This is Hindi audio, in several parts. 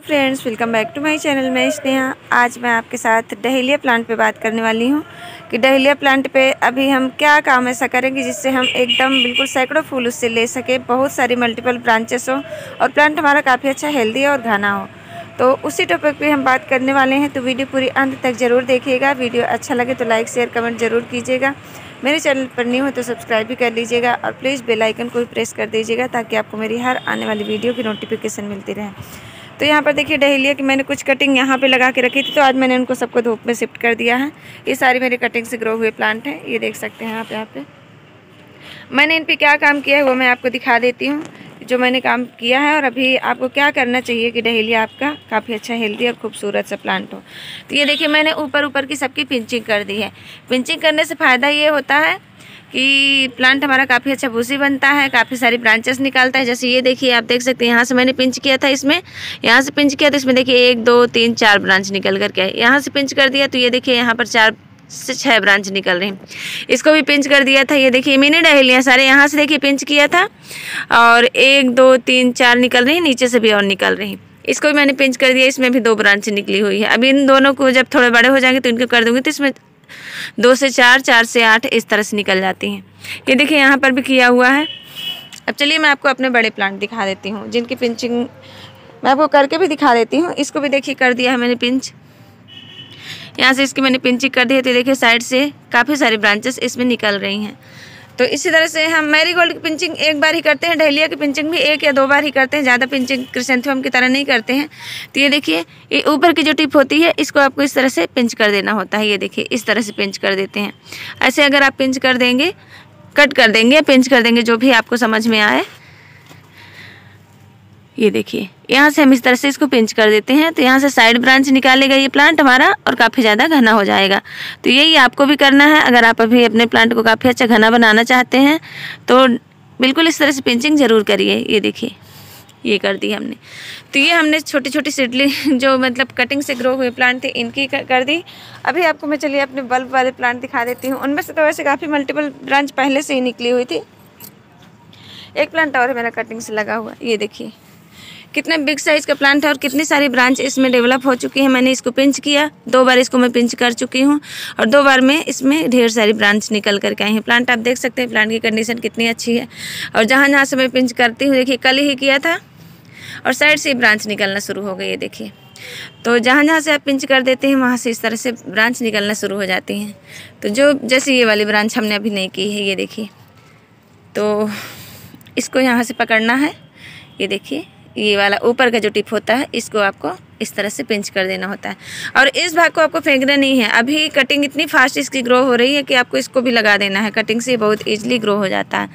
Friends welcome back to my channel मैं स्नेहा, आज मैं आपके साथ डहेलिया प्लांट पे बात करने वाली हूँ कि डहेलिया प्लांट पे अभी हम क्या काम ऐसा करेंगे जिससे हम एकदम बिल्कुल सैकड़ों फूल उससे ले सके, बहुत सारी मल्टीपल ब्रांचेस हो और प्लांट हमारा काफ़ी अच्छा हेल्दी और घना हो। तो उसी टॉपिक पे हम बात करने वाले हैं तो वीडियो पूरी अंत तक ज़रूर देखिएगा। वीडियो अच्छा लगे तो लाइक शेयर कमेंट ज़रूर कीजिएगा। मेरे चैनल पर न्यू हो तो सब्सक्राइब भी कर लीजिएगा और प्लीज़ बेलाइकन को भी प्रेस कर दीजिएगा ताकि आपको मेरी हर आने वाली वीडियो की नोटिफिकेशन मिलती रहे। तो यहाँ पर देखिए डहेलिया की मैंने कुछ कटिंग यहाँ पे लगा के रखी थी तो आज मैंने उनको सबको धूप में शिफ्ट कर दिया है। ये सारी मेरे कटिंग से ग्रो हुए प्लांट हैं, ये देख सकते हैं आप यहाँ पे। मैंने इन पर क्या काम किया है वो मैं आपको दिखा देती हूँ, जो मैंने काम किया है और अभी आपको क्या करना चाहिए कि डहेलिया आपका काफ़ी अच्छा हेल्दी और खूबसूरत सा प्लांट हो। तो ये देखिए मैंने ऊपर ऊपर की सबकी पिंचिंग कर दी है। पिंचिंग करने से फ़ायदा ये होता है कि प्लांट हमारा काफ़ी अच्छा भूसी बनता है, काफ़ी सारी ब्रांचेस निकालता है। जैसे ये देखिए, आप देख सकते हैं, यहाँ से मैंने पिंच किया था इसमें। यहाँ से पिंच किया तो इसमें देखिए, एक, दो, तीन, चार ब्रांच निकल करके यहाँ से पिंच कर दिया तो ये देखिए, यहाँ पर चार से छः ब्रांच निकल रही इसको भी पिंच कर दिया था। ये देखिए मिनी डहेलियाँ सारे यहाँ से देखिए पिंच किया था। और एक, दो, तीन, चार निकल रही नीचे से भी और निकल रही इसको भी मैंने पिंच कर दिया। इसमें भी दो ब्रांच निकली हुई है। अब इन दोनों को जब थोड़े बड़े हो जाएँगे तो इनको कर दूँगी तो इसमें दो से चार चार से आठ इस तरह से निकल जाती हैं। ये देखिए, यहाँ पर भी किया हुआ है। अब चलिए, मैं आपको अपने बड़े प्लांट दिखा देती हूँ, जिनकी पिंचिंग मैं आपको करके भी दिखा देती हूँ। इसको भी देखिए, कर दिया है मैंने पिंच यहाँ से इसकी मैंने पिंचिंग कर दी है तो देखिए, साइड से काफ़ी सारी ब्रांचेस इसमें निकल रही हैं। तो इसी तरह से हम मैरी गोल्ड की पिंचिंग एक बार ही करते हैं, डहलिया की पिंचिंग भी एक या दो बार ही करते हैं, ज़्यादा पिंचिंग क्रिसेंथियम की तरह नहीं करते हैं। तो ये देखिए, ये ऊपर की जो टिप होती है, इसको आपको इस तरह से पिंच कर देना होता है। ये देखिए, इस तरह से पिंच कर देते हैं। ऐसे अगर आप पिंच कर देंगे कट कर देंगे पिंच कर देंगे, जो भी आपको समझ में आए ये देखिए, यहाँ से हम इस तरह से इसको पिंच कर देते हैं तो यहाँ से साइड ब्रांच निकालेगा ये प्लांट हमारा और काफ़ी ज़्यादा घना हो जाएगा। तो यही आपको भी करना है, अगर आप अभी अपने प्लांट को काफ़ी अच्छा घना बनाना चाहते हैं तो बिल्कुल इस तरह से पिंचिंग ज़रूर करिए। ये देखिए, ये कर दी हमने। तो ये हमने छोटी छोटी सिडली, जो मतलब कटिंग से ग्रो हुए प्लांट थे, इनकी कर दी। अभी आपको मैं चलिए अपने बल्ब वाले प्लांट दिखा देती हूँ। उनमें से तो वैसे काफ़ी मल्टीपल ब्रांच पहले से ही निकली हुई थी। एक प्लांट और है मेरा कटिंग से लगा हुआ, ये देखिए। कितने बिग साइज़ का प्लांट है और कितनी सारी ब्रांच इसमें डेवलप हो चुकी है, मैंने इसको पिंच किया। दो बार इसको मैं पिंच कर चुकी हूँ और दो बार में इसमें ढेर सारी ब्रांच निकल करके आई हैं। प्लांट आप देख सकते हैं प्लांट की कंडीशन कितनी अच्छी है। और जहाँ जहाँ से मैं पिंच करती हूँ, देखिए, कल ही किया था और साइड से ब्रांच निकलना शुरू हो गई है, देखिए। तो जहाँ जहाँ से आप पिंच कर देते हैं, वहाँ से इस तरह से ब्रांच निकलना शुरू हो जाती हैं। तो जो जैसे ये वाली ब्रांच हमने अभी नहीं की है, ये देखिए। तो इसको यहाँ से पकड़ना है, ये देखिए। ये वाला ऊपर का जो टिप होता है, इसको आपको इस तरह से पिंच कर देना होता है। और इस भाग को आपको फेंकना नहीं है। अभी कटिंग इतनी फास्ट इसकी ग्रो हो रही है कि आपको इसको भी लगा देना है। कटिंग से बहुत ईजिली ग्रो हो जाता है।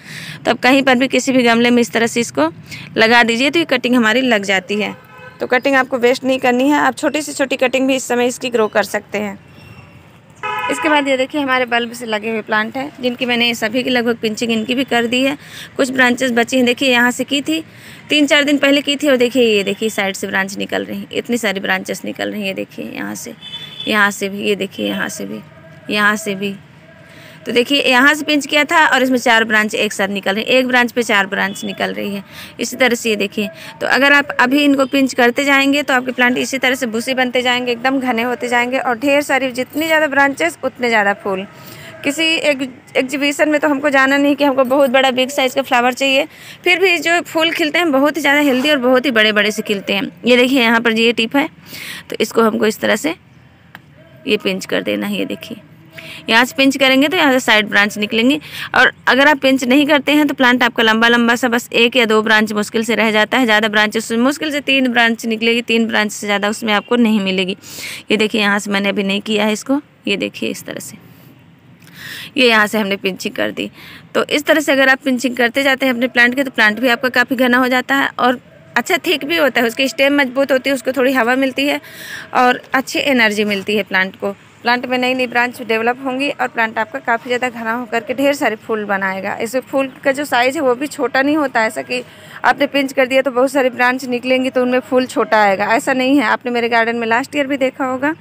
तो अब कहीं पर भी किसी भी गमले में इस तरह से इसको लगा दीजिए तो ये कटिंग हमारी लग जाती है। तो कटिंग आपको वेस्ट नहीं करनी है। आप छोटी से छोटी कटिंग भी इस समय इसकी ग्रो कर सकते हैं। इसके बाद ये देखिए, हमारे बल्ब से लगे हुए प्लांट हैं, जिनकी मैंने सभी की लगभग पिंचिंग इनकी भी कर दी है। कुछ ब्रांचेस बची हैं, देखिए, यहाँ से की थी, तीन चार दिन पहले की थी, और देखिए, ये देखिए साइड से ब्रांच निकल रही इतनी सारी ब्रांचेस निकल रही हैं ये देखिए, यहाँ से यहाँ से भी, ये देखिए, यहाँ से भी, यहाँ से भी। तो देखिए, यहाँ से पिंच किया था और इसमें चार ब्रांच एक साथ निकल रही है। एक ब्रांच पे चार ब्रांच निकल रही है। इसी तरह से ये देखिए तो अगर आप अभी इनको पिंच करते जाएँगे तो आपके प्लांट इसी तरह से भूसी बनते जाएँगे, एकदम घने होते जाएँगे और ढेर सारी, जितनी ज़्यादा ब्रांचेस उतने ज़्यादा फूल। किसी एक एग्जीबिशन में तो हमको जाना नहीं कि हमको बहुत बड़ा बिग साइज़ का फ्लावर चाहिए। फिर भी जो फूल खिलते हैं, बहुत ही ज़्यादा हेल्दी और बहुत ही बड़े बड़े से खिलते हैं। ये देखिए, यहाँ पर ये टिप है। तो इसको हमको इस तरह से ये पिंच कर देना है, ये देखिए। यहाँ से पिंच करेंगे तो यहाँ से साइड ब्रांच निकलेंगी। और अगर आप पिंच नहीं करते हैं तो प्लांट आपका लंबा लंबा सा बस एक या दो ब्रांच मुश्किल से रह जाता है। ज़्यादा ब्रांचेस मुश्किल से तीन ब्रांच निकलेगी, तीन ब्रांच से ज़्यादा उसमें आपको नहीं मिलेगी। ये देखिए, यहाँ से मैंने अभी नहीं किया है इसको। ये देखिए, इस तरह से। ये यहाँ से हमने पिंचिंग कर दी। तो इस तरह से अगर आप पिंचिंग करते जाते हैं अपने प्लांट के तो प्लांट भी आपका काफ़ी घना हो जाता है और अच्छा थिक भी होता है। उसकी स्टेम मज़बूत होती है, उसको थोड़ी हवा मिलती है और अच्छी एनर्जी मिलती है प्लांट को। प्लांट में नई नई ब्रांच डेवलप होंगी और प्लांट आपका काफ़ी ज़्यादा घना होकर के ढेर सारे फूल बनाएगा। इसे फूल का जो साइज़ है वो भी छोटा नहीं होता। ऐसा कि आपने पिंच कर दिया तो बहुत सारी ब्रांच निकलेंगी तो उनमें फूल छोटा आएगा। ऐसा नहीं है। आपने मेरे गार्डन में लास्ट ईयर भी देखा होगा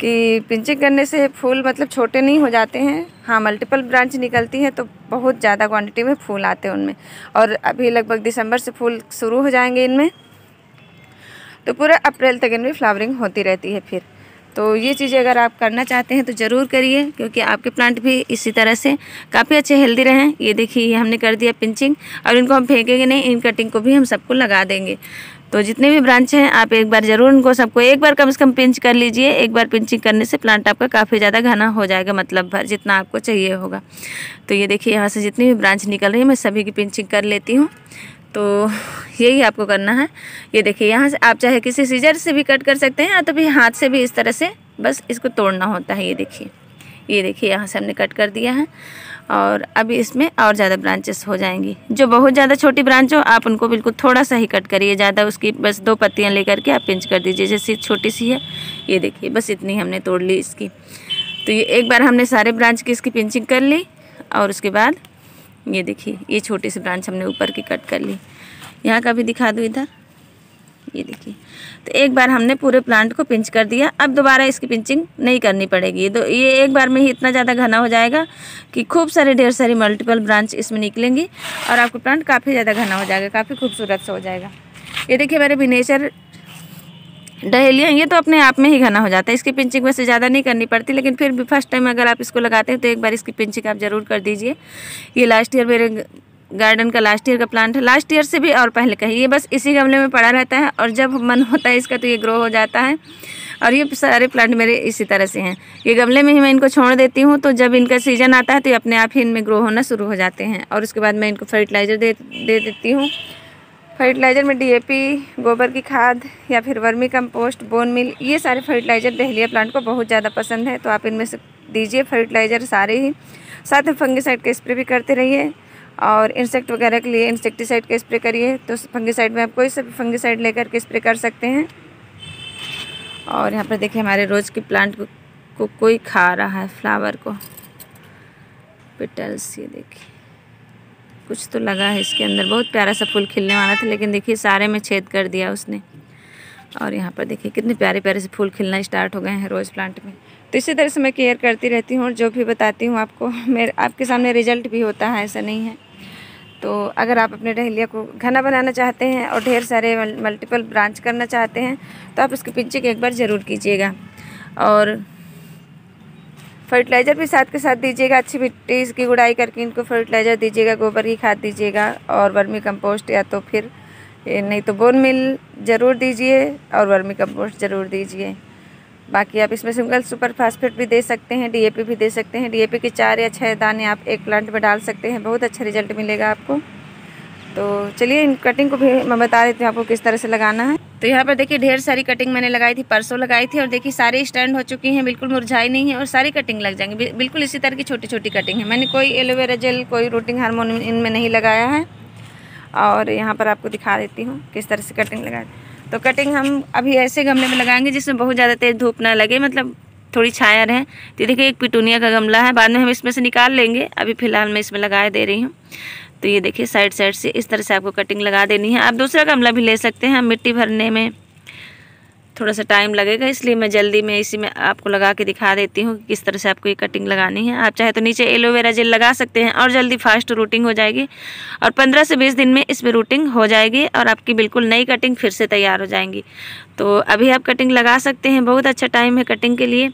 कि पिंचिंग करने से फूल मतलब छोटे नहीं हो जाते हैं। हाँ मल्टीपल ब्रांच निकलती है तो बहुत ज़्यादा क्वांटिटी में फूल आते हैं उनमें। और अभी लगभग दिसंबर से फूल शुरू हो जाएँगे इनमें। तो पूरा अप्रैल तक इनमें फ्लावरिंग होती रहती है फिर। तो ये चीज़ें अगर आप करना चाहते हैं तो ज़रूर करिए, क्योंकि आपके प्लांट भी इसी तरह से काफ़ी अच्छे हेल्दी रहें ये देखिए हमने कर दिया पिंचिंग और इनको हम फेंकेंगे नहीं, इन कटिंग को भी हम सबको लगा देंगे। तो जितने भी ब्रांच हैं, आप एक बार ज़रूर उनको सबको एक बार कम से कम पिंच कर लीजिए। एक बार पिंचिंग करने से प्लांट आपका काफ़ी ज़्यादा घना हो जाएगा मतलब भर, जितना आपको चाहिए होगा। तो ये देखिए, यहाँ से जितनी भी ब्रांच निकल रही है, मैं सभी की पिंचिंग कर लेती हूँ। तो यही आपको करना है। ये देखिए, यहाँ से आप चाहे किसी सीजर से भी कट कर सकते हैं या तो भी हाथ से भी इस तरह से, बस इसको तोड़ना होता है। ये देखिए ये देखिए, यहाँ से हमने कट कर दिया है और अभी इसमें और ज़्यादा ब्रांचेस हो जाएँगी। जो बहुत ज़्यादा छोटी ब्रांच हो, आप उनको बिल्कुल थोड़ा सा ही कट करिए। ज़्यादा उसकी बस दो पत्तियाँ लेकर के आप पिंच कर दीजिए, जैसे छोटी सी है। ये देखिए, बस इतनी हमने तोड़ ली इसकी। तो ये एक बार हमने सारे ब्रांच की इसकी पिंचिंग कर ली और उसके बाद ये देखिए, ये छोटी सी ब्रांच हमने ऊपर की कट कर ली। यहाँ का भी दिखा दूँ इधर। ये देखिए तो एक बार हमने पूरे प्लांट को पिंच कर दिया। अब दोबारा इसकी पिंचिंग नहीं करनी पड़ेगी। तो ये एक बार में ही इतना ज़्यादा घना हो जाएगा कि खूब सारे, ढेर सारी मल्टीपल ब्रांच इसमें निकलेंगी और आपका प्लांट काफ़ी ज़्यादा घना हो जाएगा, काफ़ी खूबसूरत से हो जाएगा। ये देखिए, मेरे बिनेचर डहेलिया, ये तो अपने आप में ही घना हो जाता है। इसकी पिंचिंग वैसे ज़्यादा नहीं करनी पड़ती, लेकिन फिर भी फ़र्स्ट टाइम अगर आप इसको लगाते हैं तो एक बार इसकी पिंचिंग आप ज़रूर कर दीजिए। ये लास्ट ईयर मेरे गार्डन का लास्ट ईयर का प्लांट है। लास्ट ईयर से भी और पहले का ये बस इसी गमले में पड़ा रहता है और जब मन होता है इसका तो ये ग्रो हो जाता है। और ये सारे प्लांट मेरे इसी तरह से हैं। ये गमले में ही मैं इनको छोड़ देती हूँ तो जब इनका सीज़न आता है तो ये अपने आप ही इनमें ग्रो होना शुरू हो जाते हैं। और उसके बाद मैं इनको फर्टिलाइज़र दे दे देती हूँ। फर्टिलाइज़र में डीएपी गोबर की खाद या फिर वर्मी कंपोस्ट बोन मिल ये सारे फर्टिलाइज़र दहलिया प्लांट को बहुत ज़्यादा पसंद है तो आप इनमें से दीजिए फर्टिलाइज़र सारे ही। साथ में फंगिसाइड का स्प्रे भी करते रहिए और इंसेक्ट वगैरह के लिए इंसेक्टिसाइड का स्प्रे करिए तो फंगिसाइड में आप कोई सा फंगिसाइड लेकर के स्प्रे कर सकते हैं। और यहाँ पर देखिए हमारे रोज़ के प्लांट को, को कोई खा रहा है फ्लावर को। पेटल्स ये देखिए। कुछ तो लगा है इसके अंदर। बहुत प्यारा सा फूल खिलने वाला था, लेकिन देखिए सारे में छेद कर दिया उसने। और यहाँ पर देखिए कितने प्यारे प्यारे से फूल खिलना स्टार्ट हो गए हैं रोज़ प्लांट में। तो इसी तरह से मैं केयर करती रहती हूँ और जो भी बताती हूँ आपको, मेरे, आपके सामने रिज़ल्ट भी होता है, ऐसा नहीं है। तो अगर आप अपने डहलिया को घना बनाना चाहते हैं और ढेर सारे मल्टीपल ब्रांच करना चाहते हैं तो आप इसकी पिंचिंग एक बार ज़रूर कीजिएगा। और फर्टिलाइज़र भी साथ के साथ दीजिएगा, अच्छी मिट्टी इसकी गुड़ाई करके इनको फर्टिलाइज़र दीजिएगा, गोबर की खाद दीजिएगा और वर्मी कंपोस्ट या तो फिर नहीं तो बोन मिल ज़रूर दीजिए और वर्मी कंपोस्ट ज़रूर दीजिए। बाकी आप इसमें सिंगल सुपर फास्फेट भी दे सकते हैं, डीएपी भी दे सकते हैं। डीएपी के चार या छः दाने आप एक प्लांट में डाल सकते हैं, बहुत अच्छा रिज़ल्ट मिलेगा आपको। तो चलिए इन कटिंग को भी मैं बता देती हूँ आपको किस तरह से लगाना है। तो यहाँ पर देखिए ढेर सारी कटिंग मैंने लगाई थी, परसों लगाई थी और देखिए सारी स्टैंड हो चुकी हैं, बिल्कुल मुरझाई नहीं है और सारी कटिंग लग जाएँगी। बिल्कुल इसी तरह की छोटी छोटी कटिंग है। मैंने कोई एलोवेरा जेल कोई रूटिंग हारमोन इनमें नहीं लगाया है। और यहाँ पर आपको दिखा देती हूँ किस तरह से कटिंग लगा तो कटिंग हम अभी ऐसे गमले में लगाएँगे जिसमें बहुत ज़्यादा तेज़ धूप ना लगे मतलब थोड़ी छाया रहे। तो देखिए एक पिटूनिया का गमला है, बाद में हम इसमें से निकाल लेंगे। अभी फ़िलहाल मैं इसमें लगा दे रही हूँ। तो ये देखिए साइड साइड से इस तरह से आपको कटिंग लगा देनी है। आप दूसरा गमला भी ले सकते हैं मिट्टी भरने में। थोड़ा सा टाइम लगेगा, इसलिए मैं जल्दी में इसी में आपको लगा के दिखा देती हूँ कि किस तरह से आपको ये कटिंग लगानी है। आप चाहे तो नीचे एलोवेरा जेल लगा सकते हैं और जल्दी फास्ट रूटिंग हो जाएगी। और पंद्रह से बीस दिन में इसमें रूटिंग हो जाएगी और आपकी बिल्कुल नई कटिंग फिर से तैयार हो जाएँगी। तो अभी आप कटिंग लगा सकते हैं, बहुत अच्छा टाइम है कटिंग के लिए।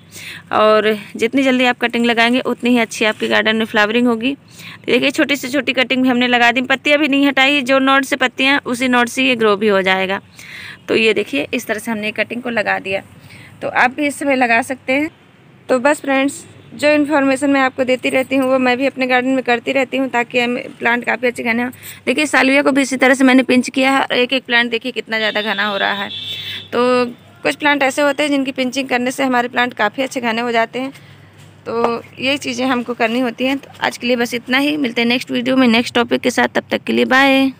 और जितनी जल्दी आप कटिंग लगाएँगे, उतनी ही अच्छी आपके गार्डन में फ्लावरिंग होगी। तो देखिए, छोटी से छोटी कटिंग भी हमने लगा दी। पत्तियाँ भी नहीं हटाई, जो नोट से पत्तियाँ, उसी नोट से ये ग्रो भी हो जाएगा। तो ये देखिए, इस तरह से हमने कटिंग को लगा दिया। तो आप भी इस समय लगा सकते हैं। तो बस फ्रेंड्स जो इन्फॉर्मेशन मैं आपको देती रहती हूँ, वो मैं भी अपने गार्डन में करती रहती हूँ ताकि प्लांट काफ़ी अच्छे घने हो। देखिए, सालविया को भी इसी तरह से मैंने पिंच किया है। और एक एक प्लांट देखिए कितना ज़्यादा घना हो रहा है। तो कुछ प्लांट ऐसे होते हैं जिनकी पिंचिंग करने से हमारे प्लांट काफ़ी अच्छे घने हो जाते हैं। तो यही चीज़ें हमको करनी होती हैं। तो आज के लिए बस इतना ही। मिलते हैं नेक्स्ट वीडियो में नेक्स्ट टॉपिक के साथ। तब तक के लिए बाय